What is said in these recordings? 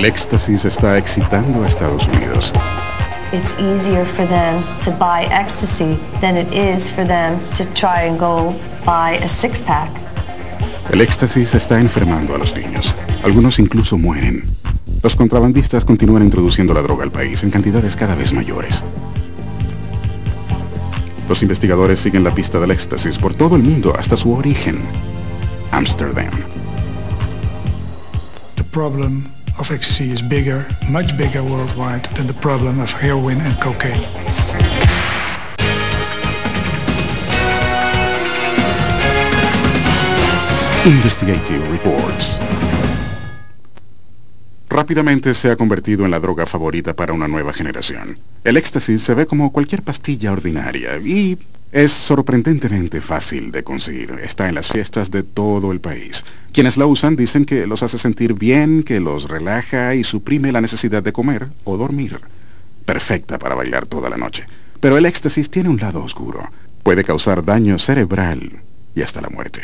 El éxtasis está excitando a Estados Unidos. It's easier for them to buy ecstasy than it is for them to try and go buy a six-pack. El éxtasis está enfermando a los niños. Algunos incluso mueren. Los contrabandistas continúan introduciendo la droga al país en cantidades cada vez mayores. Los investigadores siguen la pista del éxtasis por todo el mundo hasta su origen, Ámsterdam. The problem of ecstasy is bigger, much bigger worldwide than the problem of heroin and cocaine. Investigative Reports. Rápidamente se ha convertido en la droga favorita para una nueva generación. El éxtasis se ve como cualquier pastilla ordinaria y es sorprendentemente fácil de conseguir. Está en las fiestas de todo el país. Quienes la usan dicen que los hace sentir bien, que los relaja y suprime la necesidad de comer o dormir. Perfecta para bailar toda la noche. Pero el éxtasis tiene un lado oscuro. Puede causar daño cerebral y hasta la muerte.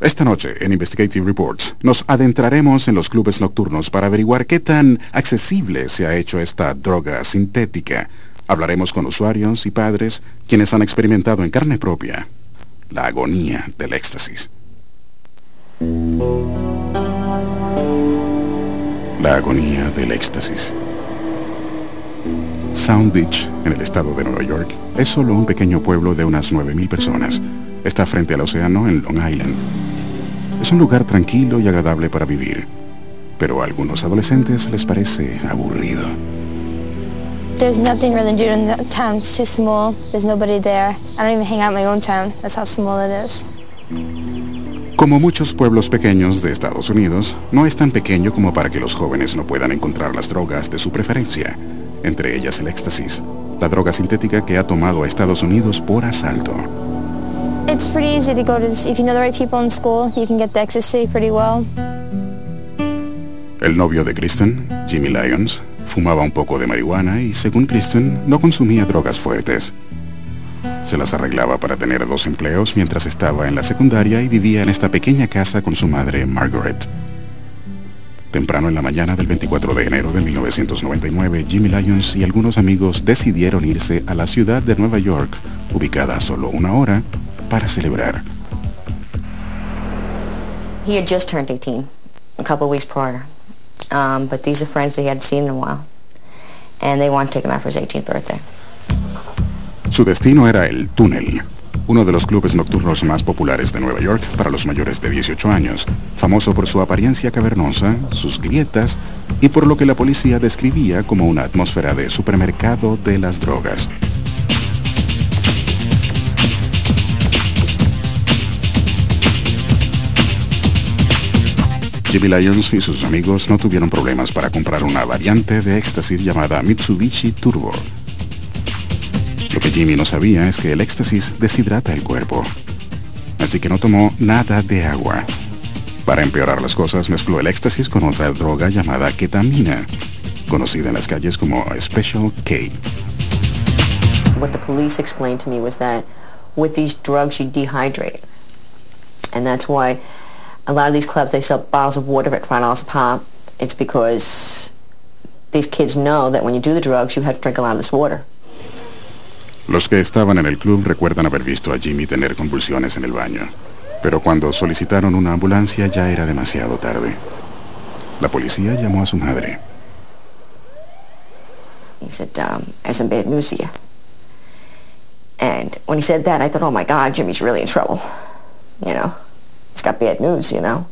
Esta noche, en Investigative Reports, nos adentraremos en los clubes nocturnos para averiguar qué tan accesible se ha hecho esta droga sintética. Hablaremos con usuarios y padres quienes han experimentado en carne propia la agonía del éxtasis. La agonía del éxtasis. Sound Beach, en el estado de Nueva York, es solo un pequeño pueblo de unas 9.000 personas. Está frente al océano en Long Island. Es un lugar tranquilo y agradable para vivir, pero a algunos adolescentes les parece aburrido. There's nothing really to do in the town. It's too small. There's nobody there. I don't even hang out in my own town. That's how small it is. Como muchos pueblos pequeños de Estados Unidos, no es tan pequeño como para que los jóvenes no puedan encontrar las drogas de su preferencia, entre ellas el éxtasis, la droga sintética que ha tomado a Estados Unidos por asalto. It's pretty easy to go to this. If you know the right people in school, you can get the ecstasy pretty well. El novio de Kristen, Jimmy Lyons, fumaba un poco de marihuana y, según Kristen, no consumía drogas fuertes. Se las arreglaba para tener dos empleos mientras estaba en la secundaria y vivía en esta pequeña casa con su madre, Margaret. Temprano en la mañana del 24 de enero de 1999, Jimmy Lyons y algunos amigos decidieron irse a la ciudad de Nueva York, ubicada solo una hora, para celebrar. He had just turned 18 a couple weeks prior. Um, but these are friends that he hadn't seen in a while. And they wanted to take him out for his 18th birthday. Su destino era el Túnel, uno de los clubes nocturnos más populares de Nueva York para los mayores de 18 años, famoso por su apariencia cavernosa, sus grietas y por lo que la policía describía como una atmósfera de supermercado de las drogas. Jimmy Lyons y sus amigos no tuvieron problemas para comprar una variante de éxtasis llamada Mitsubishi Turbo. Lo que Jimmy no sabía es que el éxtasis deshidrata el cuerpo. Así que no tomó nada de agua. Para empeorar las cosas, mezcló el éxtasis con otra droga llamada ketamina, conocida en las calles como Special K. What the police explained to me was that with these drugs you dehydrate. And that's why a lot of these clubs, they sell bottles of water at $5 a pop. It's because these kids know that when you do the drugs, you have to drink a lot of this water. Los que estaban en el club recuerdan haber visto a Jimmy tener convulsiones en el baño, pero cuando solicitaron una ambulancia ya era demasiado tarde. La policía llamó a su madre. He said, um, I have some bad news for you. And when he said that, I thought, oh my God, Jimmy's really in trouble. You know, he's got bad news, you know.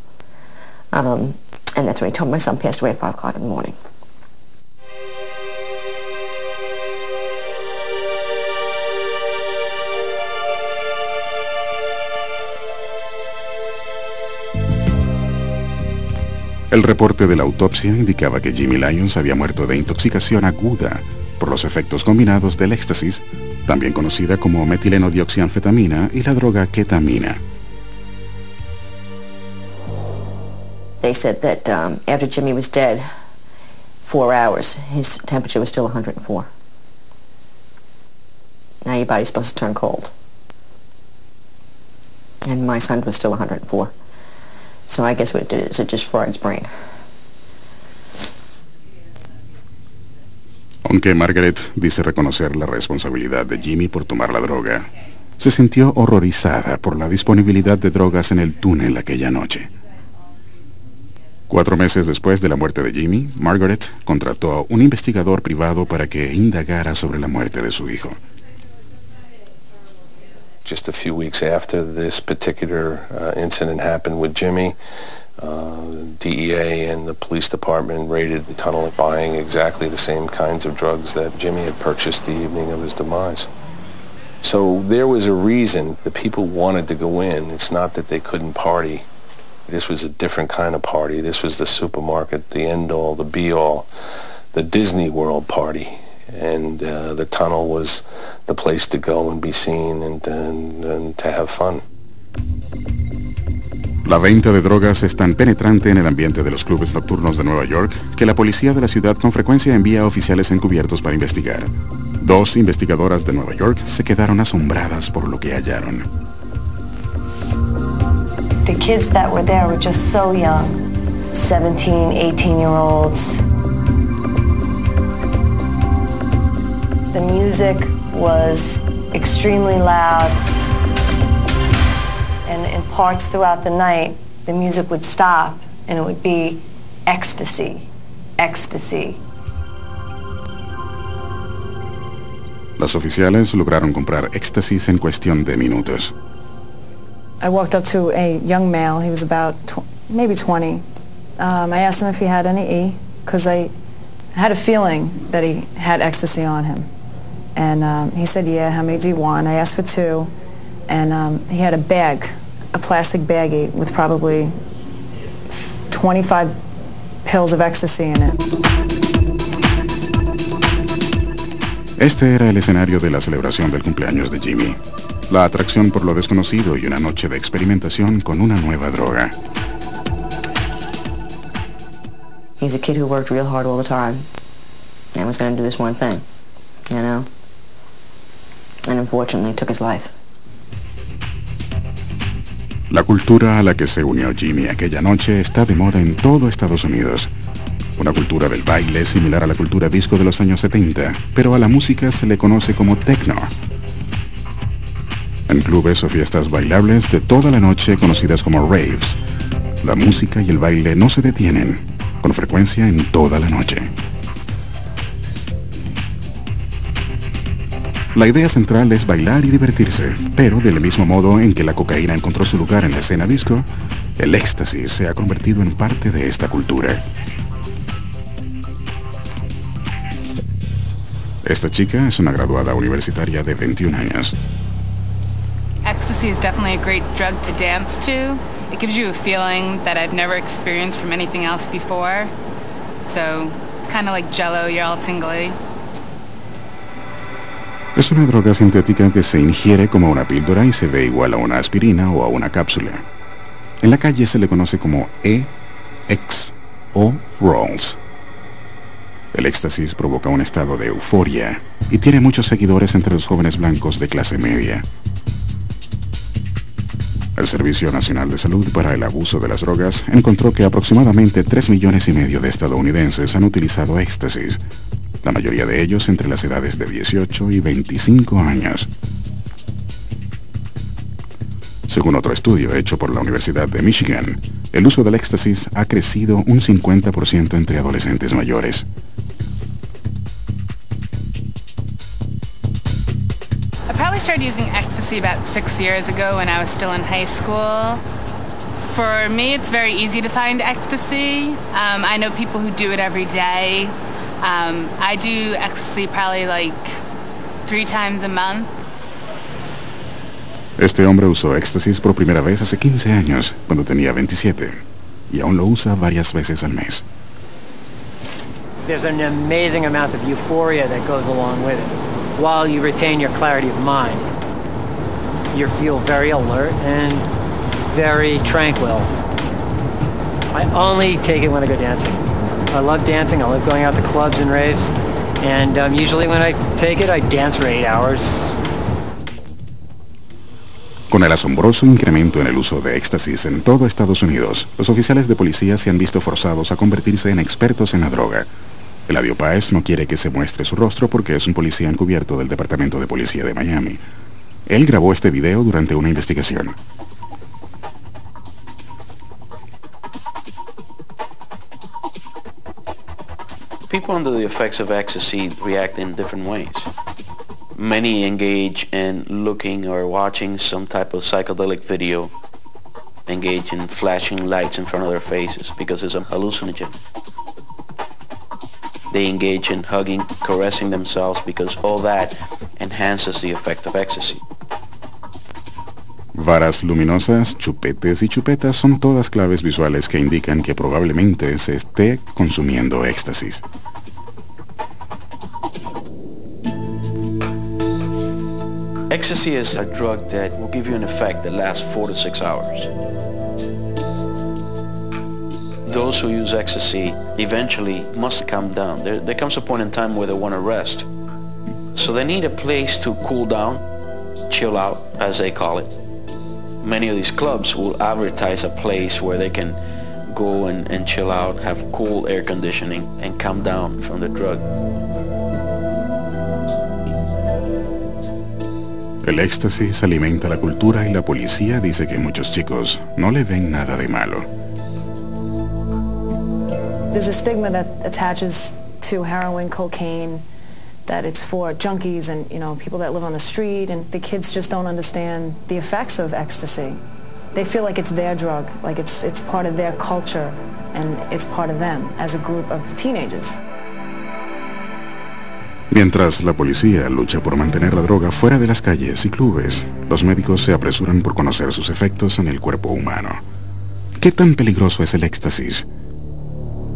Um, and that's when he told me my son passed away at 5 o'clock in the morning. El reporte de la autopsia indicaba que Jimmy Lyons había muerto de intoxicación aguda por los efectos combinados del éxtasis, también conocida como metilenodioxianfetamina y la droga ketamina. They said that um, after Jimmy was dead, four hours, his temperature was still 104. Now your body's supposed to turn cold. And my son was still 104. So I guess what it did is it just fried his brain. Aunque Margaret dice reconocer la responsabilidad de Jimmy por tomar la droga, se sintió horrorizada por la disponibilidad de drogas en el túnel aquella noche. Cuatro meses después de la muerte de Jimmy, Margaret contrató a un investigador privado para que indagara sobre la muerte de su hijo. Just a few weeks after this particular uh, incident happened with Jimmy, uh, DEA and the police department raided the tunnel buying exactly the same kinds of drugs that Jimmy had purchased the evening of his demise. So there was a reason the people wanted to go in. It's not that they couldn't party. This was a different kind of party. This was the supermarket, the end-all, the be-all, the Disney World party. And uh, the tunnel was the place to go and be seen and, to have fun. La venta de drogas es tan penetrante en el ambiente de los clubes nocturnos de Nueva York que la policía de la ciudad con frecuencia envía oficiales encubiertos para investigar. Dos investigadoras de Nueva York se quedaron asombradas por lo que hallaron. The kids that were there were just so young 17, 18 year olds. The music was extremely loud, and in parts throughout the night, the music would stop and it would be ecstasy, ecstasy. Las oficiales lograron comprar éxtasis en cuestión de minutos. I walked up to a young male. He was about tw- maybe 20. Um, I asked him if he had any E because I had a feeling that he had ecstasy on him. And um, he said, yeah, how many do you want? I asked for two. And um, he had a bag, a plastic baggie with probably 25 pills of ecstasy in it. Este era el escenario de la celebración del cumpleaños de Jimmy. La atracción por lo desconocido y una noche de experimentación con una nueva droga. He's a kid who worked real hard all the time and was going to do this one thing, you know? And unfortunately took his life. La cultura a la que se unió Jimmy aquella noche está de moda en todo Estados Unidos. Una cultura del baile similar a la cultura disco de los años 70, pero a la música se le conoce como techno. En clubes o fiestas bailables de toda la noche conocidas como raves, la música y el baile no se detienen, con frecuencia en toda la noche. La idea central es bailar y divertirse, pero del mismo modo en que la cocaína encontró su lugar en la escena disco, el éxtasis se ha convertido en parte de esta cultura. Esta chica es una graduada universitaria de 21 años. Is definitely a great drug to dance to. It gives you a feeling that I've never experienced from anything else before. So it's kind of like jello, you're all. Es una droga sintética que se ingiere como una píldora y se ve igual a una aspirina o a una cápsula. En la calle se le conoce como E, X o Rolls. El éxtasis provoca un estado de euforia y tiene muchos seguidores entre los jóvenes blancos de clase media. El Servicio Nacional de Salud para el Abuso de las Drogas encontró que aproximadamente 3 millones y medio de estadounidenses han utilizado éxtasis, la mayoría de ellos entre las edades de 18 y 25 años. Según otro estudio hecho por la Universidad de Michigan, el uso del éxtasis ha crecido un 50% entre adolescentes mayores. Ecstasy about six years ago when I was still in high school. For me, it's very easy to find ecstasy. Um, I know people who do it every day. Um, I do ecstasy probably like three times a month. Este hombre usó éxtasis por primera vez hace 15 años, cuando tenía 27, y aún lo usa varias veces al mes. There's an amazing amount of euphoria that goes along with it, while you retain your clarity of mind. You feel very alert and very tranquil. I only take it when I go dancing. I love dancing. I love going out to clubs and raves. And um, usually when I take it, I dance for eight hours. Con el asombroso incremento en el uso de éxtasis en todo Estados Unidos, los oficiales de policía se han visto forzados a convertirse en expertos en la droga. Eladio Páez no quiere que se muestre su rostro porque es un policía encubierto del Departamento de Policía de Miami. Él grabó este video durante una investigación. People under the effects of ecstasy react in different ways. Many engage in looking or watching some type of psychedelic video, engage in flashing lights in front of their faces because it's a hallucinogen. They engage in hugging, caressing themselves because all that enhances the effect of ecstasy. Varas luminosas, chupetes y chupetas son todas claves visuales que indican que probablemente se esté consumiendo éxtasis. Ecstasy is a drug that will give you an effect that lasts four to six hours. Those who use ecstasy eventually must calm down. There, there comes a point in time where they want to rest. So they need a place to cool down, chill out, as they call it. Many of these clubs will advertise a place where they can go and, and chill out, have cool air conditioning, and come down from the drug. El éxtasis alimenta la cultura y la policía dice que muchos chicos no le ven nada de malo. There's a stigma that attaches to heroin, cocaine, that it's for junkies and people that live on the street and the kids just don't understand the effects of ecstasy. They feel like it's their drug, it's part of their culture and it's part of them as a group of teenagers. Mientras la policía lucha por mantener la droga fuera de las calles y clubes, los médicos se apresuran por conocer sus efectos en el cuerpo humano. ¿Qué tan peligroso es el éxtasis?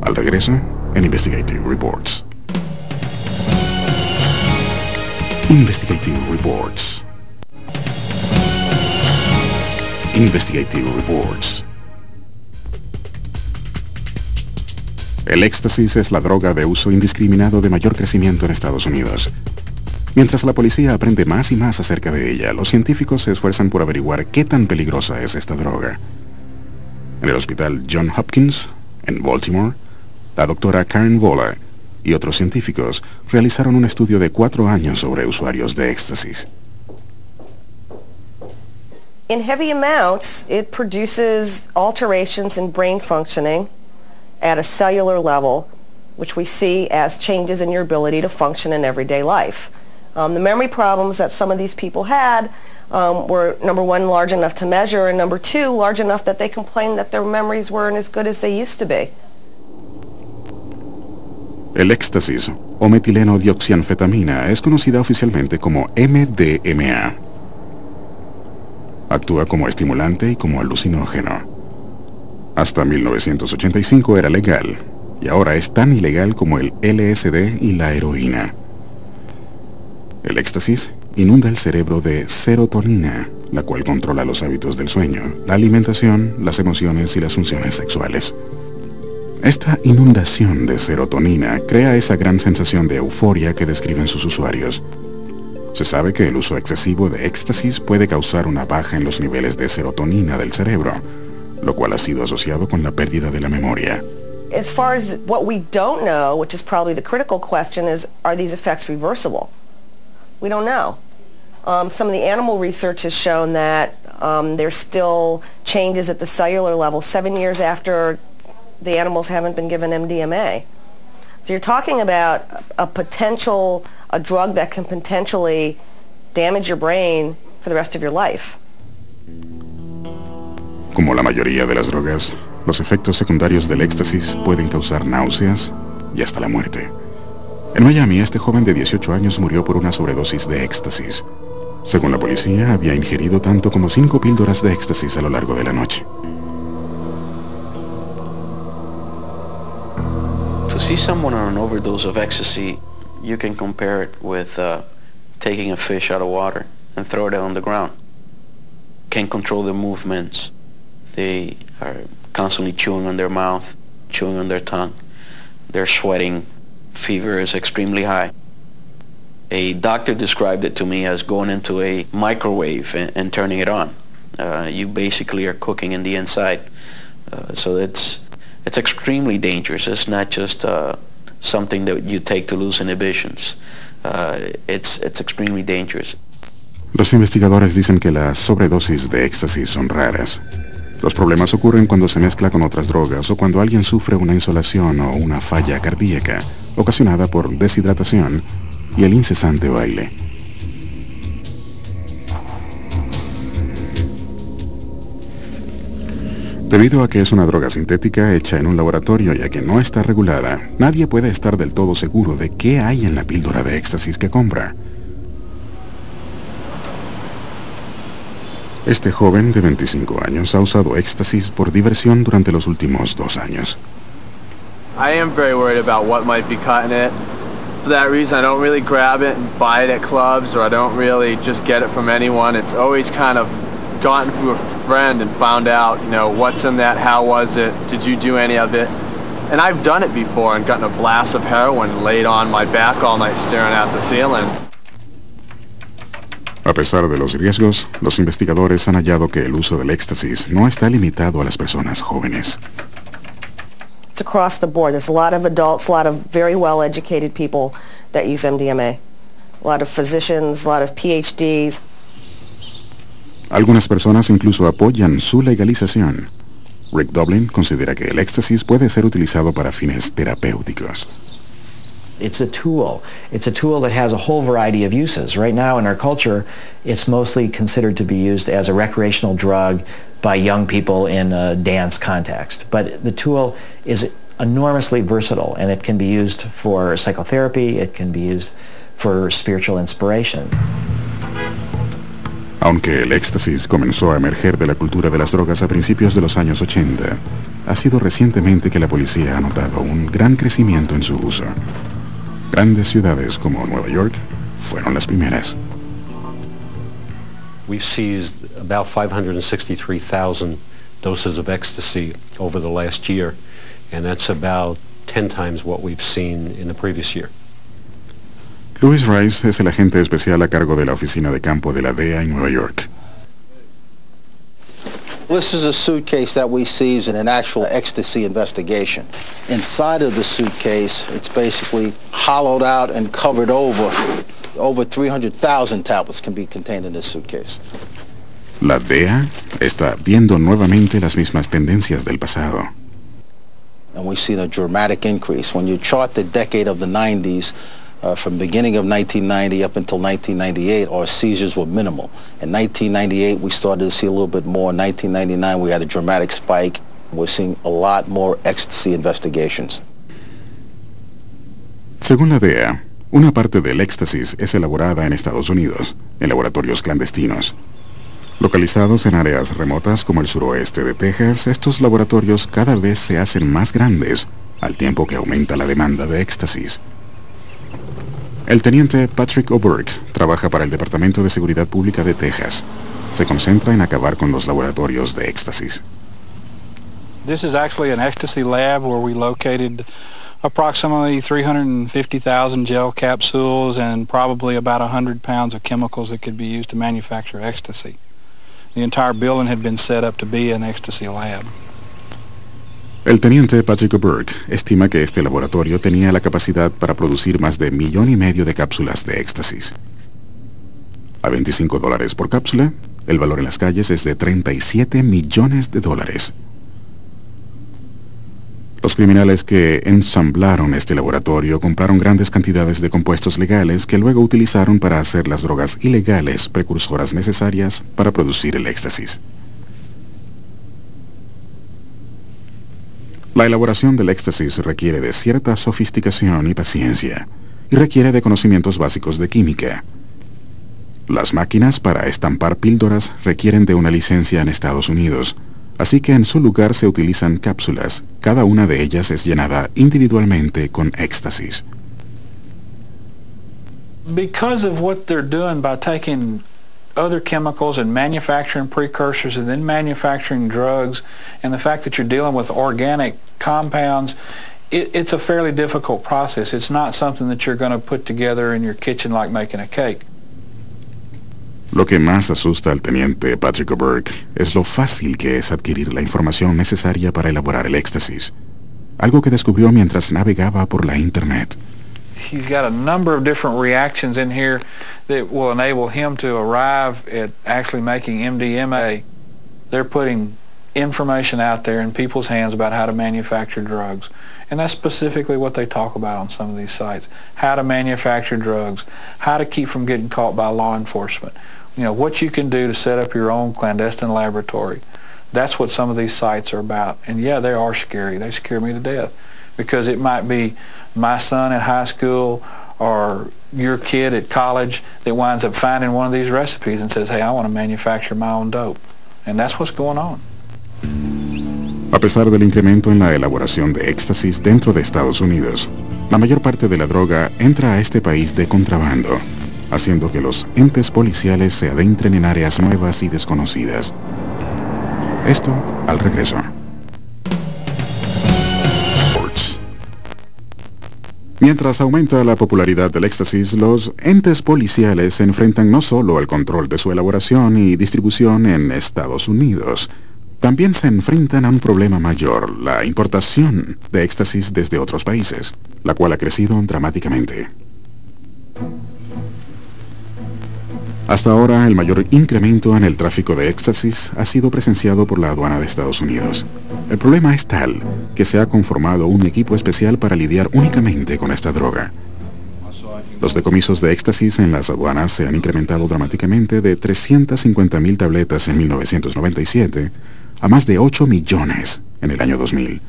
Al regreso, en Investigative Reports. Investigative Reports. Investigative Reports. El éxtasis es la droga de uso indiscriminado de mayor crecimiento en Estados Unidos. Mientras la policía aprende más y más acerca de ella, los científicos se esfuerzan por averiguar qué tan peligrosa es esta droga. En el hospital John Hopkins, en Baltimore, la doctora Karen Vola y otros científicos realizaron un estudio de cuatro años sobre usuarios de éxtasis. In heavy amounts, it produces alterations in brain functioning at a cellular level, which we see as changes in your ability to function in everyday life. Um, the memory problems that some of these people had um, were, number one, large enough to measure, and number two, large enough that they complained that their memories weren't as good as they used to be. El éxtasis o metileno dioxianfetamina es conocida oficialmente como MDMA. Actúa como estimulante y como alucinógeno. Hasta 1985 era legal y ahora es tan ilegal como el LSD y la heroína. El éxtasis inunda el cerebro de serotonina, la cual controla los hábitos del sueño, la alimentación, las emociones y las funciones sexuales. Esta inundación de serotonina crea esa gran sensación de euforia que describen sus usuarios. Se sabe que el uso excesivo de éxtasis puede causar una baja en los niveles de serotonina del cerebro, lo cual ha sido asociado con la pérdida de la memoria. As far as what we don't know, which is probably the critical question, is are these effects reversible? We don't know. Um, some of the animal research has shown that um, there's still changes at the cellular level seven years after the animals haven't been given MDMA. So you're talking about a potential, a drug that can potentially damage your brain for the rest of your life. Como la mayoría de las drogas, los efectos secundarios del éxtasis pueden causar náuseas y hasta la muerte. En Miami, este joven de 18 años murió por una sobredosis de éxtasis. Según la policía, había ingerido tanto como cinco píldoras de éxtasis a lo largo de la noche. To see someone on an overdose of ecstasy, you can compare it with uh, taking a fish out of water and throw it on the ground. Can't control their movements. They are constantly chewing on their mouth, chewing on their tongue. They're sweating. Fever is extremely high. A doctor described it to me as going into a microwave and, and turning it on. Uh, you basically are cooking in the inside. Uh, so it's it's extremely dangerous. It's not just uh, something that you take to lose inhibitions. Uh, it's, extremely dangerous. Los investigadores dicen que las sobredosis de éxtasis son raras. Los problemas ocurren cuando se mezcla con otras drogas o cuando alguien sufre una insolación o una falla cardíaca ocasionada por deshidratación y el incesante baile. Debido a que es una droga sintética hecha en un laboratorio y a que no está regulada, nadie puede estar del todo seguro de qué hay en la píldora de éxtasis que compra. Este joven de 25 años ha usado éxtasis por diversión durante los últimos dos años. I am very worried about what might be caught it. For that reason, I don't really grab it and buy it at clubs, or I don't really just get it from anyone. It's always kind of gotten through a friend and found out, you know, what's in that, how was it, did you do any of it? And I've done it before and gotten a blast of heroin laid on my back all night staring at the ceiling. A pesar de los riesgos, los investigadores han hallado que el uso del éxtasis no está limitado a las personas jóvenes. It's across the board. There's a lot of adults, a lot of very well-educated people that use MDMA. A lot of physicians, a lot of PhDs. Algunas personas incluso apoyan su legalización. Rick Dublin considera que el éxtasis puede ser utilizado para fines terapéuticos. It's a tool. It's a tool that has a whole variety of uses. Right now in our culture, it's mostly considered to be used as a recreational drug by young people in a dance context. But the tool is enormously versatile and it can be used for psychotherapy, it can be used for spiritual inspiration. Aunque el éxtasis comenzó a emerger de la cultura de las drogas a principios de los años 80, ha sido recientemente que la policía ha notado un gran crecimiento en su uso. Grandes ciudades como Nueva York fueron las primeras. We've seized about 563,000 doses of ecstasy over the last year, and that's about 10 times what we've seen in the previous year. Louis Rice es el agente especial a cargo de la oficina de campo de la DEA en Nueva York. This is a suitcase that we seized in an actual ecstasy investigation. Inside of the suitcase, it's basically hollowed out and covered over. Over 300,000 tablets can be contained in this suitcase. La DEA está viendo nuevamente las mismas tendencias del pasado. And we've seen a dramatic increase. When you chart the decade of the 90s, uh, from beginning of 1990 up until 1998, our seizures were minimal. In 1998, we started to see a little bit more. In 1999, we had a dramatic spike. We're seeing a lot more ecstasy investigations. Según la DEA, una parte del éxtasis es elaborada en Estados Unidos, en laboratorios clandestinos. Localizados en áreas remotas como el suroeste de Texas, estos laboratorios cada vez se hacen más grandes, al tiempo que aumenta la demanda de éxtasis. El teniente Patrick O'Burke trabaja para el Departamento de Seguridad Pública de Texas. Se concentra en acabar con los laboratorios de éxtasis. This is actually an ecstasy lab where we located approximately 350,000 gel capsules and probably about 100 pounds of chemicals that could be used to manufacture ecstasy. The entire building had been set up to be an ecstasy lab. El teniente Patrick O'Burke estima que este laboratorio tenía la capacidad para producir más de millón y medio de cápsulas de éxtasis. A 25 dólares por cápsula, el valor en las calles es de 37 millones de dólares. Los criminales que ensamblaron este laboratorio compraron grandes cantidades de compuestos legales que luego utilizaron para hacer las drogas ilegales precursoras necesarias para producir el éxtasis. La elaboración del éxtasis requiere de cierta sofisticación y paciencia, y requiere de conocimientos básicos de química. Las máquinas para estampar píldoras requieren de una licencia en Estados Unidos, así que en su lugar se utilizan cápsulas, cada una de ellas es llenada individualmente con éxtasis. Other chemicals and manufacturing precursors and then manufacturing drugs and the fact that you're dealing with organic compounds, it, it's a fairly difficult process. It's not something that you're going to put together in your kitchen like making a cake. Lo que más asusta al teniente Patrick O'Burke es lo fácil que es adquirir la información necesaria para elaborar el éxtasis. algo que descubrió mientras navegaba por la Internet. He's got a number of different reactions in here that will enable him to arrive at actually making MDMA. They're putting information out there in people's hands about how to manufacture drugs. And that's specifically what they talk about on some of these sites. How to manufacture drugs, how to keep from getting caught by law enforcement. You know, what you can do to set up your own clandestine laboratory. That's what some of these sites are about. And yeah, they are scary. They scare me to death because it might be my son at high school or your kid at college that winds up finding one of these recipes and says, hey, I want to manufacture my own dope. And that's what's going on. A pesar del incremento en la elaboración de éxtasis dentro de Estados Unidos, la mayor parte de la droga entra a este país de contrabando, haciendo que los entes policiales se adentren en áreas nuevas y desconocidas. Esto al regreso. Mientras aumenta la popularidad del éxtasis, los entes policiales se enfrentan no solo al control de su elaboración y distribución en Estados Unidos, también se enfrentan a un problema mayor, la importación de éxtasis desde otros países, la cual ha crecido dramáticamente. Hasta ahora, el mayor incremento en el tráfico de éxtasis ha sido presenciado por la aduana de Estados Unidos. El problema es tal que se ha conformado un equipo especial para lidiar únicamente con esta droga. Los decomisos de éxtasis en las aduanas se han incrementado dramáticamente de 350.000 tabletas en 1997 a más de 8 millones en el año 2000.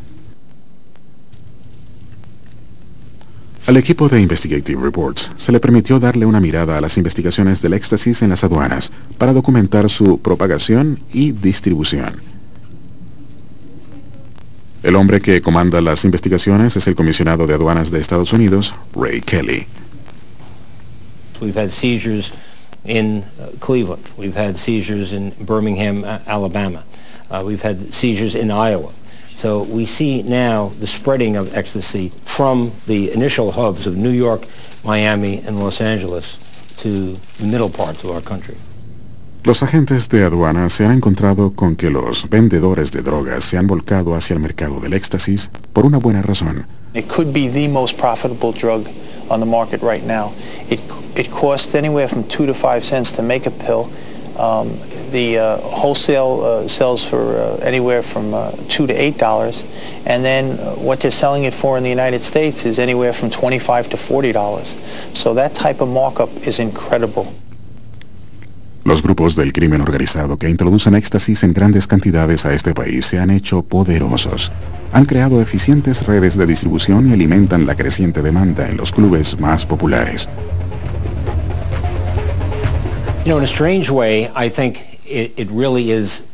Al equipo de Investigative Reports se le permitió darle una mirada a las investigaciones del éxtasis en las aduanas para documentar su propagación y distribución. El hombre que comanda las investigaciones es el comisionado de aduanas de Estados Unidos, Ray Kelly. We've had seizures in uh, Cleveland. We've had seizures in Birmingham, Alabama. Uh, we've had seizures in Iowa. So we see now the spreading of ecstasy from the initial hubs of New York, Miami, and Los Angeles to the middle parts of our country. Los agentes de aduana se han encontrado con que los vendedores de drogas se han volcado hacia el mercado del éxtasis por una buena razón. It could be the most profitable drug on the market right now. It, it costs anywhere from two to five cents to make a pill. Um, the uh, wholesale uh, sells for uh, anywhere from uh, two to eight dollars, and then uh, what they're selling it for in the United States is anywhere from twenty-five to forty dollars. So that type of markup is incredible. Los grupos del crimen organizado que introducen éxtasis en grandes cantidades a este país se han hecho poderosos. Han creado eficientes redes de distribución y alimentan la creciente demanda en los clubes más populares. You know, in a strange way, I think it, it really is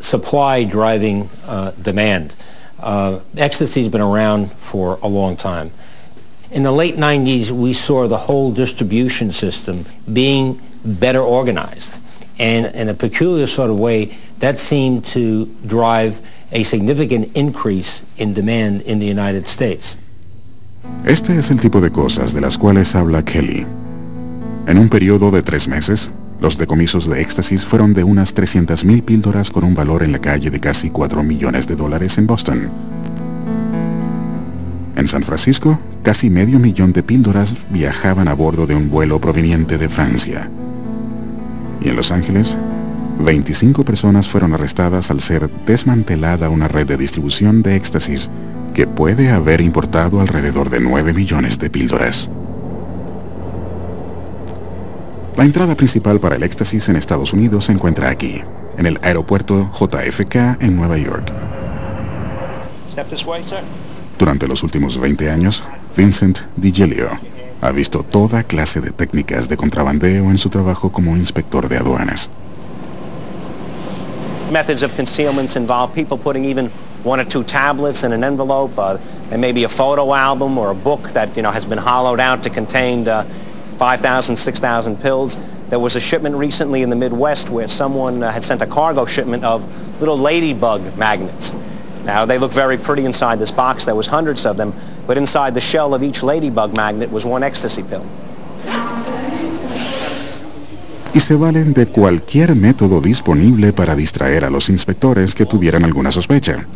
supply driving uh, demand. Uh, ecstasy has been around for a long time. In the late 90s, we saw the whole distribution system being better organized. And in a peculiar sort of way, that seemed to drive a significant increase in demand in the United States. Este es el tipo de cosas de las cuales habla Kelly. En un periodo de tres meses, los decomisos de éxtasis fueron de unas 300.000 píldoras con un valor en la calle de casi 4 millones de dólares en Boston. En San Francisco, casi medio millón de píldoras viajaban a bordo de un vuelo proveniente de Francia. Y en Los Ángeles, 25 personas fueron arrestadas al ser desmantelada una red de distribución de éxtasis que puede haber importado alrededor de 9 millones de píldoras. La entrada principal para el éxtasis en Estados Unidos se encuentra aquí, en el aeropuerto JFK en Nueva York. Durante los últimos 20 años, Vincent DiGelio ha visto toda clase de técnicas de contrabandeo en su trabajo como inspector de aduanas. Methods of concealments involve people putting even one or two tablets in an envelope. Uh, there may be a photo album or a book that you know has been hollowed out to contain uh, 5,000, 6,000 pills. There was a shipment recently in the Midwest where someone uh, had sent a cargo shipment of little ladybug magnets. Now, they look very pretty inside this box. There was hundreds of them, but inside the shell of each ladybug magnet was one ecstasy pill. Y se valen de cualquier método disponible para distraer a los inspectores que tuvieran alguna sospecha.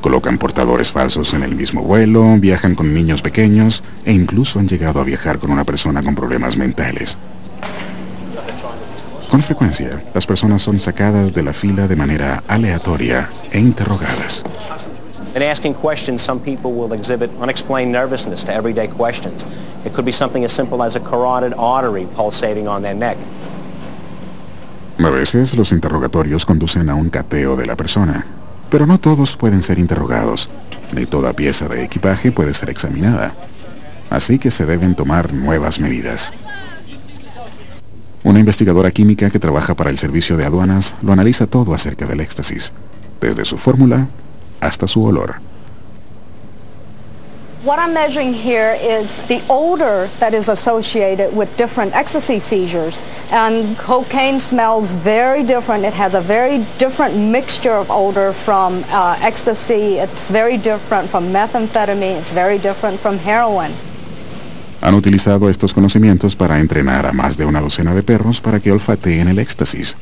Colocan portadores falsos en el mismo vuelo, viajan con niños pequeños e incluso han llegado a viajar con una persona con problemas mentales. Con frecuencia, las personas son sacadas de la fila de manera aleatoria e interrogadas. In asking questions, some people will exhibit unexplained nervousness to everyday questions. It could be something as simple as a carotid artery pulsating on their neck. A veces los interrogatorios conducen a un cateo de la persona, pero no todos pueden ser interrogados, ni toda pieza de equipaje puede ser examinada. Así que se deben tomar nuevas medidas. Una investigadora química que trabaja para el servicio de aduanas lo analiza todo acerca del éxtasis, desde su fórmula hasta su olor. What I'm measuring here is the odor that is associated with different ecstasy seizures. And cocaine smells very different. It has a very different mixture of odor from uh, ecstasy. It's very different from methamphetamine. It's very different from heroin. Han utilizado estos conocimientos para entrenar a más de una docena de perros para que olfateen el éxtasis.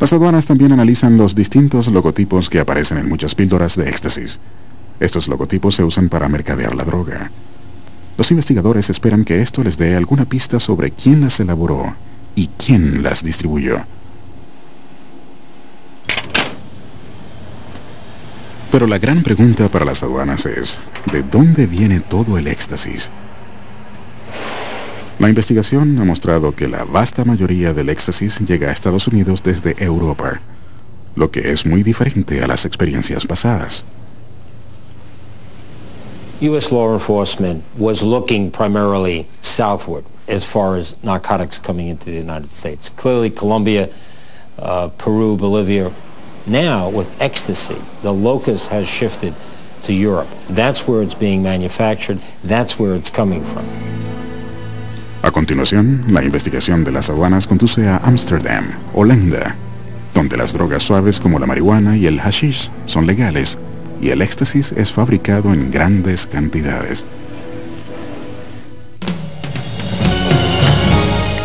Las aduanas también analizan los distintos logotipos que aparecen en muchas píldoras de éxtasis. Estos logotipos se usan para mercadear la droga. Los investigadores esperan que esto les dé alguna pista sobre quién las elaboró y quién las distribuyó. Pero la gran pregunta para las aduanas es, ¿de dónde viene todo el éxtasis? La investigación ha mostrado que la vasta mayoría del éxtasis llega a Estados Unidos desde Europa, lo que es muy diferente a las experiencias pasadas. U.S. law enforcement was looking primarily southward as far as narcotics coming into the United States. Clearly, Colombia, uh, Peru, Bolivia. Now, with ecstasy, the locus has shifted to Europe. That's where it's being manufactured. That's where it's coming from. A continuación, la investigación de las aduanas conduce a Ámsterdam, Holanda, donde las drogas suaves como la marihuana y el hashish son legales y el éxtasis es fabricado en grandes cantidades.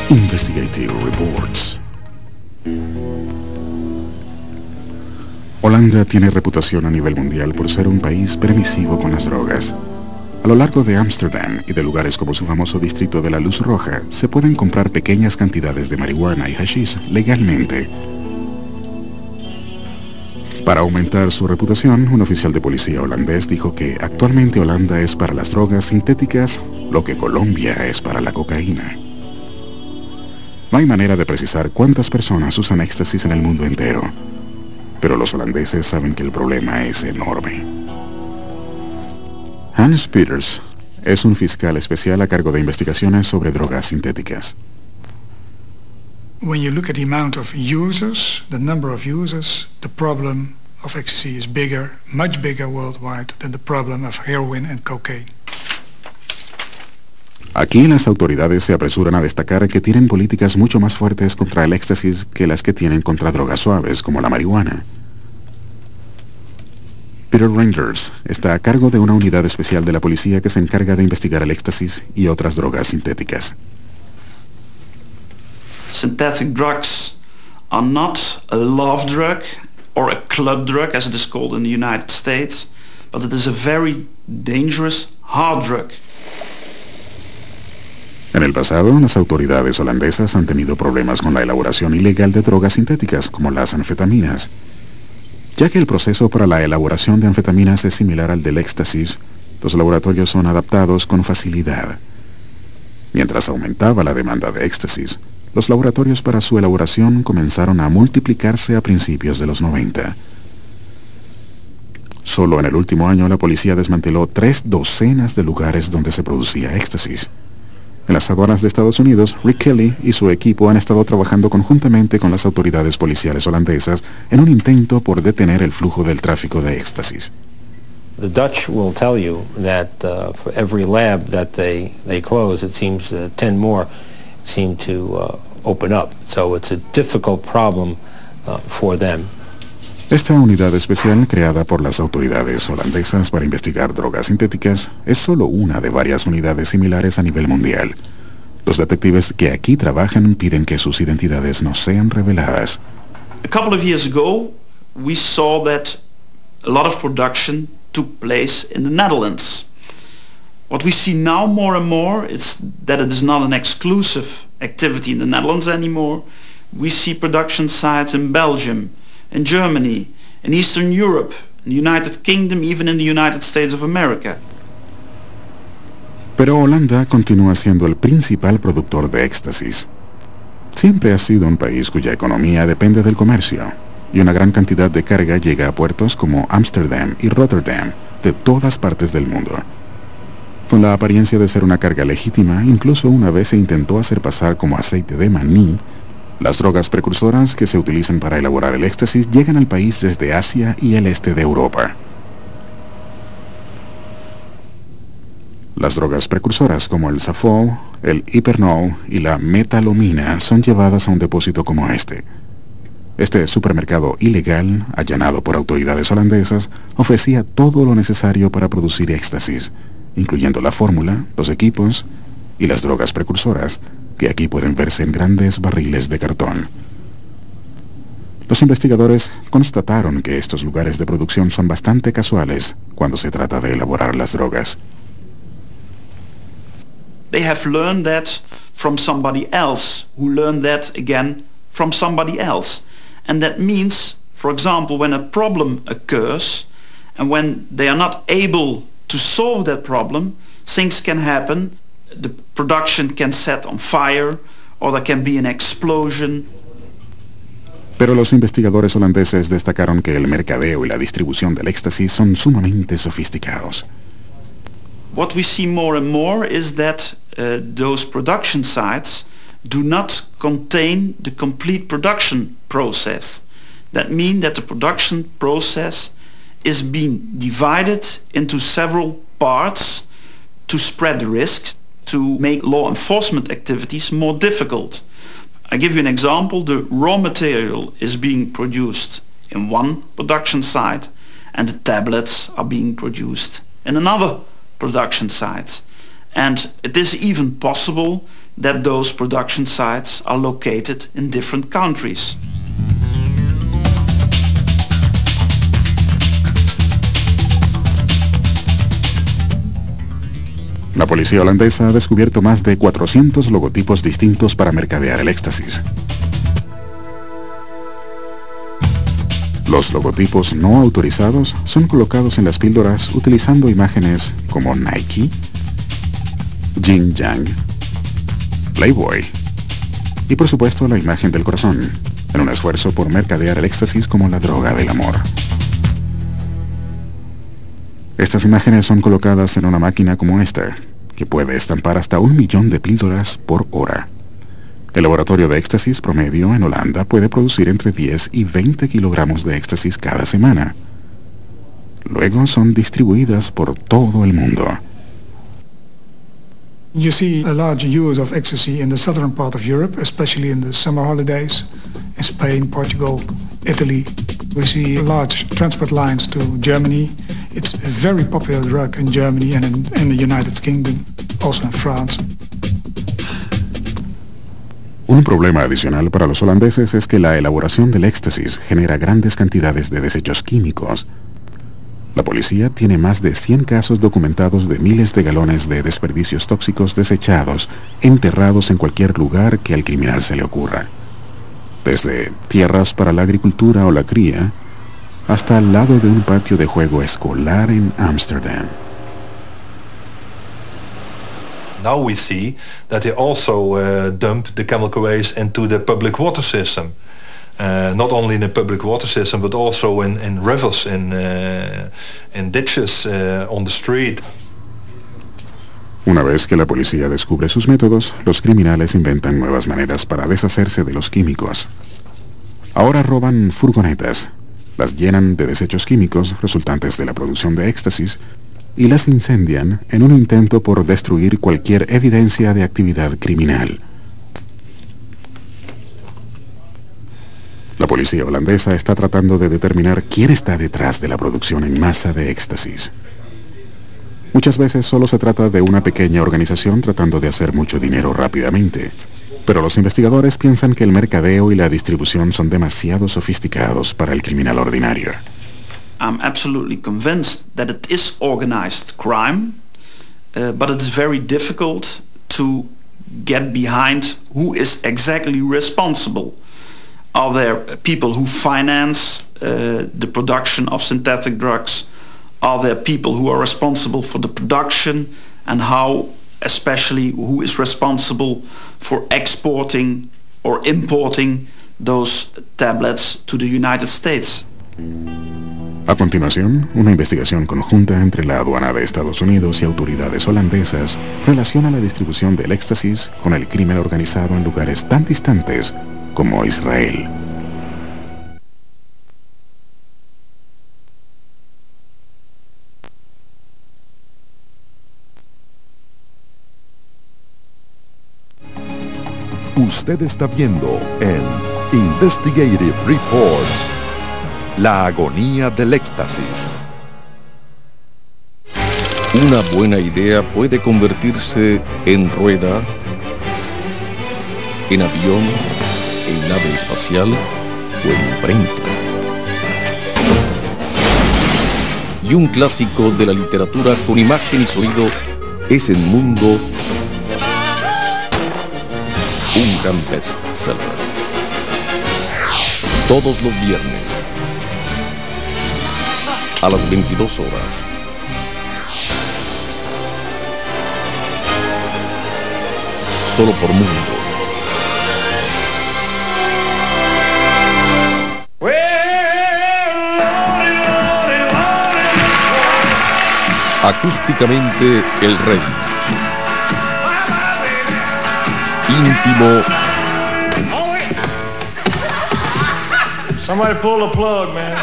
Investigative Reports Holanda tiene reputación a nivel mundial por ser un país permisivo con las drogas. A lo largo de Ámsterdam y de lugares como su famoso distrito de la Luz Roja, se pueden comprar pequeñas cantidades de marihuana y hashish legalmente. Para aumentar su reputación, un oficial de policía holandés dijo que actualmente Holanda es para las drogas sintéticas lo que Colombia es para la cocaína. No hay manera de precisar cuántas personas usan éxtasis en el mundo entero, pero los holandeses saben que el problema es enorme. Hans Peters es un fiscal especial a cargo de investigaciones sobre drogas sintéticas. When you look at the amount of users, the number of users, the problem of ecstasy is bigger, much bigger worldwide than the problem of heroin and cocaine. Aquí las autoridades se apresuran a destacar que tienen políticas mucho más fuertes contra el éxtasis que las que tienen contra drogas suaves como la marihuana. Peter Rangers está a cargo de una unidad especial de la policía que se encarga de investigar el éxtasis y otras drogas sintéticas. Synthetic drugs are not a love drug or a club drug as it is called in the United States, but it is a very dangerous hard drug. En el pasado, las autoridades holandesas han tenido problemas con la elaboración ilegal de drogas sintéticas como las anfetaminas. Ya que el proceso para la elaboración de anfetaminas es similar al del éxtasis, los laboratorios son adaptados con facilidad. Mientras aumentaba la demanda de éxtasis, los laboratorios para su elaboración comenzaron a multiplicarse a principios de los 90. Solo en el último año la policía desmanteló tres docenas de lugares donde se producía éxtasis. En las aduanas de Estados Unidos, Rick Kelly y su equipo han estado trabajando conjuntamente con las autoridades policiales holandesas en un intento por detener el flujo del tráfico de éxtasis. The Dutch will tell you that uh, for every lab that they, they close, it seems uh, 10 more seem to uh, open up. So it's a difficult problem uh, for them. Esta unidad especial creada por las autoridades holandesas para investigar drogas sintéticas es solo una de varias unidades similares a nivel mundial. Los detectives que aquí trabajan piden que sus identidades no sean reveladas. A couple of years ago, we saw that a lot of production took place in the Netherlands. What we see now more and more is that it is not an exclusive activity in the Netherlands anymore. We see production sites in Belgium, in Germany, in Eastern Europe, in the United Kingdom, even in the United States of America. Pero Holanda continúa siendo el principal productor de éxtasis. Siempre ha sido un país cuya economía depende del comercio, y una gran cantidad de carga llega a puertos como Ámsterdam y Rotterdam de todas partes del mundo. Con la apariencia de ser una carga legítima, incluso una vez se intentó hacer pasar como aceite de maní, las drogas precursoras que se utilizan para elaborar el éxtasis llegan al país desde Asia y el este de Europa. Las drogas precursoras como el Safol, el Hypernol y la metalomina son llevadas a un depósito como este. Este supermercado ilegal, allanado por autoridades holandesas, ofrecía todo lo necesario para producir éxtasis, incluyendo la fórmula, los equipos y las drogas precursoras, que aquí pueden verse en grandes barriles de cartón. Los investigadores constataron que estos lugares de producción son bastante casuales cuando se trata de elaborar las drogas. They have learned that from somebody else, who learned that again from somebody else. And that means, for example, when a problem occurs, and when they are not able to solve that problem, things can happen. The production can set on fire, or there can be an explosion. Pero los investigadores holandeses destacaron que el mercadeo y la distribución del éxtasis son sumamente sofisticados. What we see more and more is that uh, those production sites do not contain the complete production process. That means that the production process is being divided into several parts to spread the risks, to make law enforcement activities more difficult. I give you an example. The raw material is being produced in one production site and the tablets are being produced in another production site. And it is even possible that those production sites are located in different countries. La policía holandesa ha descubierto más de 400 logotipos distintos para mercadear el éxtasis. Los logotipos no autorizados son colocados en las píldoras utilizando imágenes como Nike, Jin Yang, Playboy y por supuesto la imagen del corazón, en un esfuerzo por mercadear el éxtasis como la droga del amor. Estas imágenes son colocadas en una máquina como esta, que puede estampar hasta un millón de píldoras por hora. El laboratorio de éxtasis promedio en Holanda puede producir entre 10 y 20 kilogramos de éxtasis cada semana. Luego son distribuidas por todo el mundo. You see a large use of ecstasy in the southern part of Europe, especially in the summer holidays, in Spain, Portugal, Italy. We see large transport lines to Germany. It's a very popular drug in Germany and in, the United Kingdom, also in France. Un problema adicional para los holandeses es que la elaboración del éxtasis genera grandes cantidades de desechos químicos. La policía tiene más de 100 casos documentados de miles de galones de desperdicios tóxicos desechados, enterrados en cualquier lugar que al criminal se le ocurra. Desde tierras para la agricultura o la cría, hasta al lado de un patio de juego escolar en Ámsterdam. Now we see that they also uh, dump the chemical waste into the public water system. Uh, not only in the public water system, but also in, in rivers, in, uh, in ditches, on the street. Una vez que la policía descubre sus métodos, los criminales inventan nuevas maneras para deshacerse de los químicos. Ahora roban furgonetas, las llenan de desechos químicos resultantes de la producción de éxtasis y las incendian en un intento por destruir cualquier evidencia de actividad criminal. La policía holandesa está tratando de determinar quién está detrás de la producción en masa de éxtasis. Muchas veces solo se trata de una pequeña organización tratando de hacer mucho dinero rápidamente. Pero los investigadores piensan que el mercadeo y la distribución son demasiado sofisticados para el criminal ordinario. I'm absolutely convinced that it is organized crime, uh, but it is very difficult to get behind who is exactly responsible. Are there people who finance uh, the production of synthetic drugs? Are there people who are responsible for the production and how, especially who is responsible for exporting or importing those tablets to the United States? A continuación, una investigación conjunta entre la aduana de Estados Unidos y autoridades holandesas relaciona la distribución del éxtasis con el crimen organizado en lugares tan distantes como Israel. Usted está viendo en Investigative Reports la agonía del éxtasis. Una buena idea puede convertirse en rueda, en avión, en nave espacial o en imprenta. Y un clásico de la literatura con imagen y sonido es El Mundo, un gran bestseller. Todos los viernes a las 22 horas. Solo por mundo. Acústicamente el rey. Íntimo.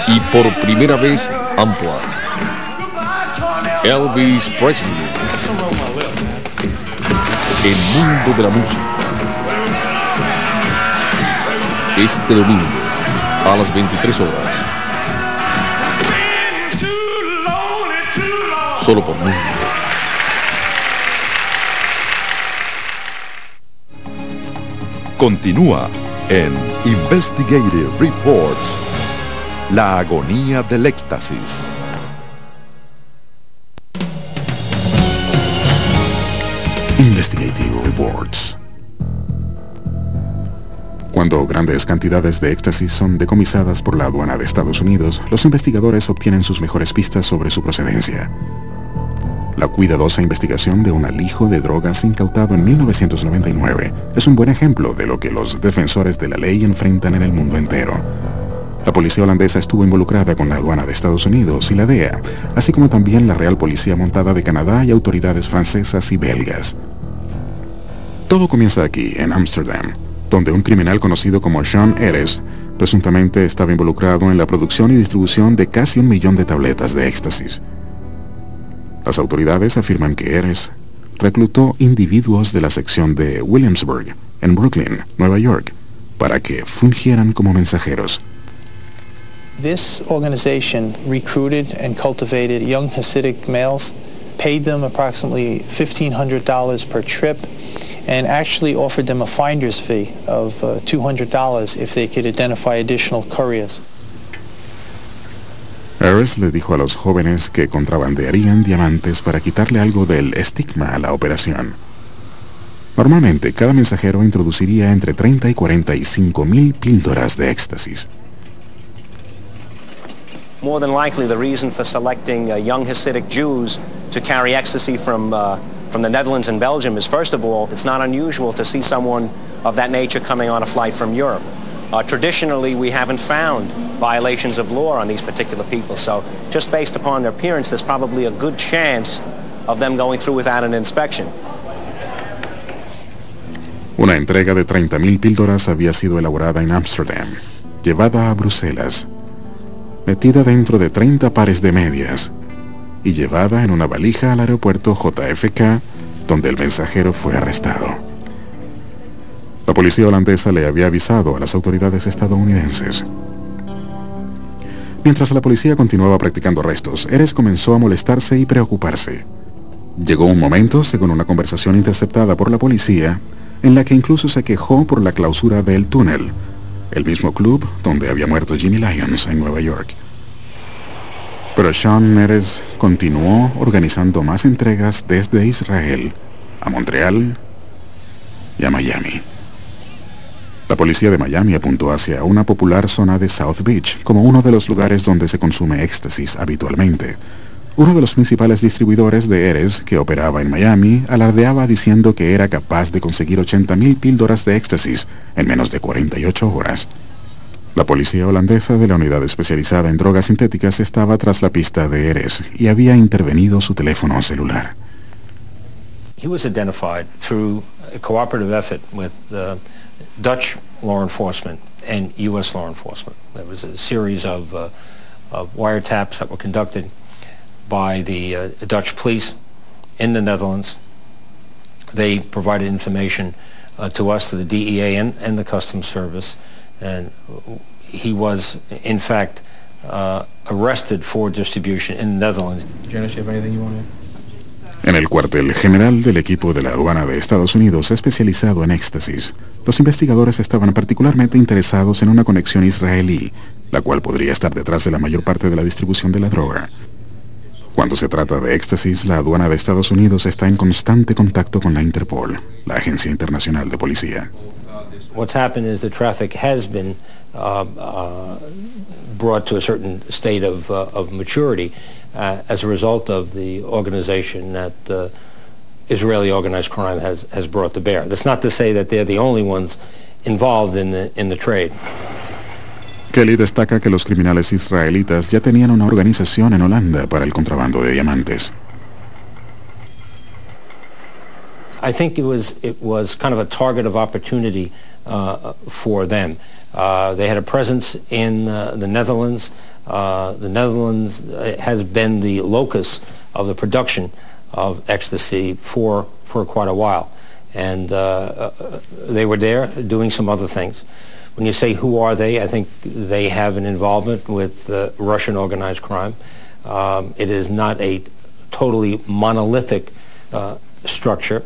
Y por primera vez Unplugged. Elvis Presley. El mundo de la música. Este domingo a las 23 horas. Solo por mundo. Continúa en Investigative Reports. La agonía del éxtasis. Investigative Reports. Cuando grandes cantidades de éxtasis son decomisadas por la aduana de Estados Unidos, los investigadores obtienen sus mejores pistas sobre su procedencia. La cuidadosa investigación de un alijo de drogas incautado en 1999 es un buen ejemplo de lo que los defensores de la ley enfrentan en el mundo entero. La policía holandesa estuvo involucrada con la aduana de Estados Unidos y la DEA, así como también la Real Policía Montada de Canadá y autoridades francesas y belgas. Todo comienza aquí, en Ámsterdam, donde un criminal conocido como Jean Eres presuntamente estaba involucrado en la producción y distribución de casi un millón de tabletas de éxtasis. Las autoridades afirman que Eres reclutó individuos de la sección de Williamsburg, en Brooklyn, Nueva York, para que fungieran como mensajeros. This organization recruited and cultivated young Hasidic males, paid them approximately $1,500 per trip, and actually offered them a finder's fee of uh, $200 if they could identify additional couriers. Harris le dijo a los jóvenes que contrabandearían diamantes para quitarle algo del estigma a la operación. Normalmente, cada mensajero introduciría entre 30 y 45 mil píldoras de éxtasis. more than likely the reason for selecting uh, young Hasidic Jews to carry ecstasy from, uh, from the Netherlands and Belgium is, first of all, it's not unusual to see someone of that nature coming on a flight from Europe. Uh, traditionally, we haven't found violations of law on these particular people, so just based upon their appearance, there's probably a good chance of them going through without an inspection. Una entrega de 30.000 píldoras había sido elaborada en Ámsterdam, llevada a Bruselas, metida dentro de 30 pares de medias y llevada en una valija al aeropuerto JFK, donde el mensajero fue arrestado. La policía holandesa le había avisado a las autoridades estadounidenses. Mientras la policía continuaba practicando arrestos, Eres comenzó a molestarse y preocuparse. Llegó un momento, según una conversación interceptada por la policía, en la que incluso se quejó por la clausura del túnel, el mismo club donde había muerto Jimmy Lyons en Nueva York. Pero Sean Meres continuó organizando más entregas desde Israel a Montreal y a Miami. La policía de Miami apuntó hacia una popular zona de South Beach como uno de los lugares donde se consume éxtasis habitualmente. Uno de los principales distribuidores de Eres que operaba en Miami alardeaba diciendo que era capaz de conseguir 80.000 píldoras de éxtasis en menos de 48 horas. La policía holandesa de la unidad especializada en drogas sintéticas estaba tras la pista de Eres y había intervenido su teléfono celular. He was identified through a cooperative effort with uh, Dutch law enforcement and U.S. law enforcement. There was a series of, uh, of wiretaps that were conducted by the uh, Dutch police in the Netherlands. They provided information uh, to us, to the DEA and, and the Customs Service, and he was, in fact, uh, arrested for distribution in the Netherlands. Janice, you have anything you want to En el cuartel general del equipo de la aduana de Estados Unidos especializado en éxtasis, los investigadores estaban particularmente interesados en una conexión israelí, la cual podría estar detrás de la mayor parte de la distribución de la droga. Cuando se trata de éxtasis, la aduana de Estados Unidos está en constante contacto con la Interpol, la Agencia Internacional de Policía. What's happened is the traffic has been uh, uh, brought to a certain state of, uh, of maturity uh, as a result of the organization that uh, Israeli organized crime has, has brought to bear. That's not to say that they're the only ones involved in the, in the trade. Kelly destaca que los criminales israelitas ya tenían una organización en Holanda para el contrabando de diamantes. I think it was it was kind of a target of opportunity uh, for them. Uh, they had a presence in uh, the Netherlands. Uh, the Netherlands uh, has been the locus of the production of ecstasy for for quite a while, and uh, they were there doing some other things. When you say who are they, I think they have an involvement with Russian organized crime. Um, it is not a totally monolithic structure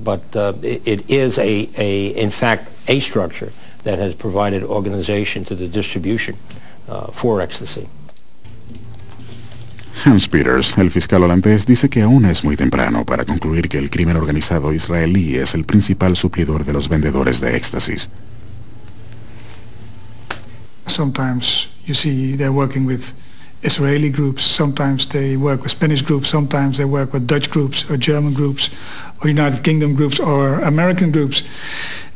but uh, it, it is a, a, in fact, a structure that has provided organization to the distribution uh, for ecstasy. Hans Peters, el fiscal holandés, dice que aún es muy temprano para concluir que el crimen organizado israelí es el principal suplidor de los vendedores de éxtasis. Sometimes you see they're working with Israeli groups, sometimes they work with Spanish groups, sometimes they work with Dutch groups or German groups or United Kingdom groups or American groups.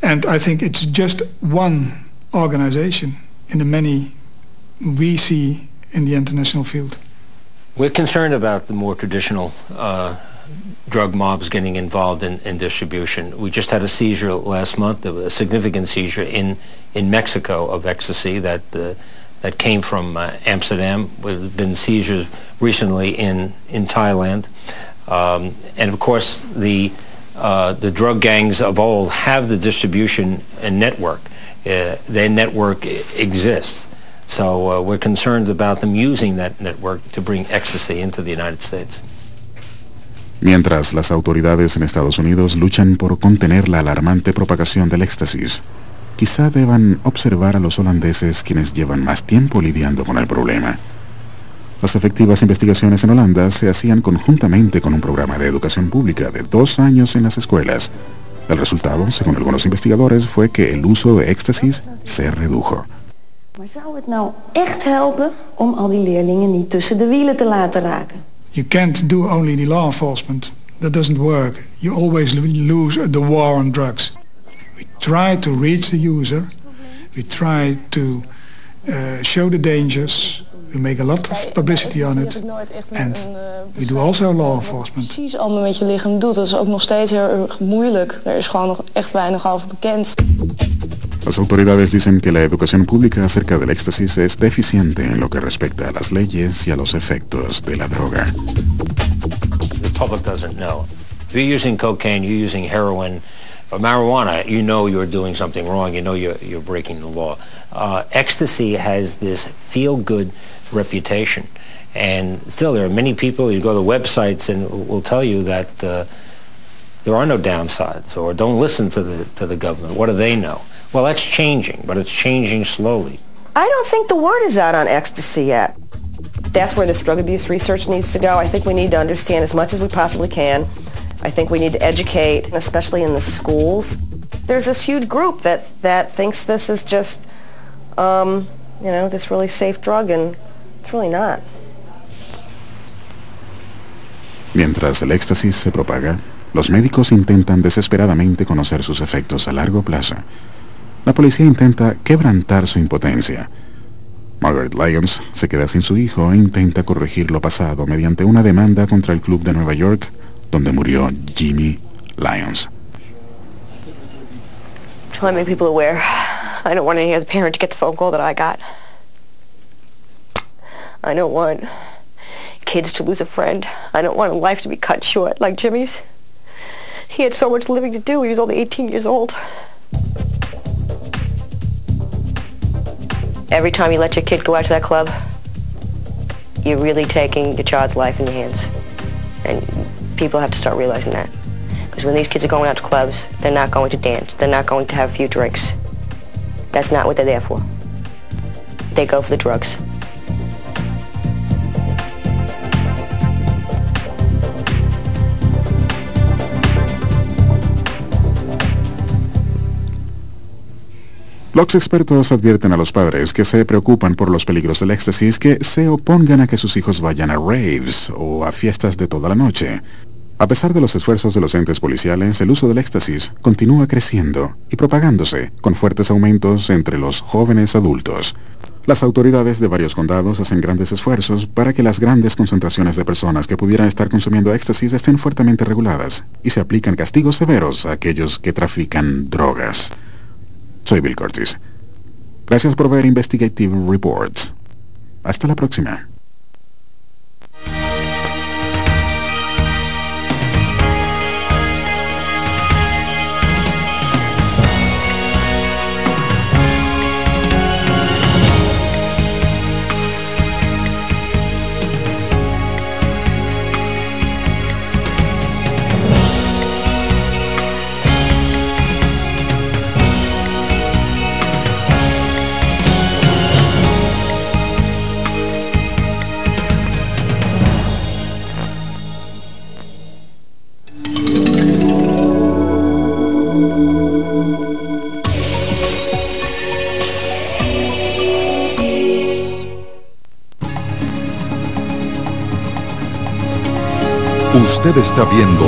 And I think it's just one organization in the many we see in the international field. We're concerned about the more traditional uh, drug mobs getting involved in, in, distribution. We just had a seizure last month, a significant seizure in, in Mexico of ecstasy that uh, that came from uh, Amsterdam. There have been seizures recently in, in Thailand. Um, and of course, the, uh, the drug gangs of old have the distribution and network. Uh, their network exists. So uh, we're concerned about them using that network to bring ecstasy into the United States. Mientras las autoridades en Estados Unidos luchan por contener la alarmante propagación del éxtasis, quizá deban observar a los holandeses quienes llevan más tiempo lidiando con el problema. Las efectivas investigaciones en Holanda se hacían conjuntamente con un programa de educación pública de dos años en las escuelas. El resultado, según algunos investigadores, fue que el uso de éxtasis se redujo. You can't do only the law enforcement. That doesn't work. You always lose the war on drugs. We try to reach the user. We try to uh, show the dangers. We make a lot of publicity on it. And we do also law enforcement. Precies allemaal met je lichaam doet, dat is ook nog steeds heel erg moeilijk. Er is gewoon nog echt weinig over bekend. Las autoridades dicen que la educación pública acerca del éxtasis es deficiente en lo que respecta a las leyes y a los efectos de la droga. The public doesn't know. If you're using cocaine, you're using heroin, or marijuana, you know you're doing something wrong. You know you're, you're breaking the law. Uh, ecstasy has this feel-good reputation. And still, there are many people, you go to websites and will tell you that uh, there are no downsides or don't listen to the, to the government. What do they know? Well, that's changing, but it's changing slowly. I don't think the word is out on ecstasy yet. That's where this drug abuse research needs to go. I think we need to understand as much as we possibly can. I think we need to educate, especially in the schools. There's this huge group that, that thinks this is just, um, you know, this really safe drug, and it's really not. Mientras el éxtasis se propaga, los médicos intentan desesperadamente conocer sus efectos a largo plazo. La policía intenta quebrantar su impotencia. Margaret Lyons se queda sin su hijo e intenta corregir lo pasado mediante una demanda contra el club de Nueva York donde murió Jimmy Lyons. To make people aware. I don't want any other parent to get the phone call that I got. I don't want kids to lose a friend. I don't want a life to be cut short like Jimmy's. He had so much living to do. He was only 18 years old. Every time you let your kid go out to that club, you're really taking your child's life in your hands. And people have to start realizing that. Because when these kids are going out to clubs, they're not going to dance. They're not going to have a few drinks. That's not what they're there for. They go for the drugs. Los expertos advierten a los padres que se preocupan por los peligros del éxtasis que se opongan a que sus hijos vayan a raves o a fiestas de toda la noche. A pesar de los esfuerzos de los entes policiales, el uso del éxtasis continúa creciendo y propagándose con fuertes aumentos entre los jóvenes adultos. Las autoridades de varios condados hacen grandes esfuerzos para que las grandes concentraciones de personas que pudieran estar consumiendo éxtasis estén fuertemente reguladas y se aplican castigos severos a aquellos que trafican drogas. Soy Bill Curtis. Gracias por ver Investigative Reports. Hasta la próxima. Usted está viendo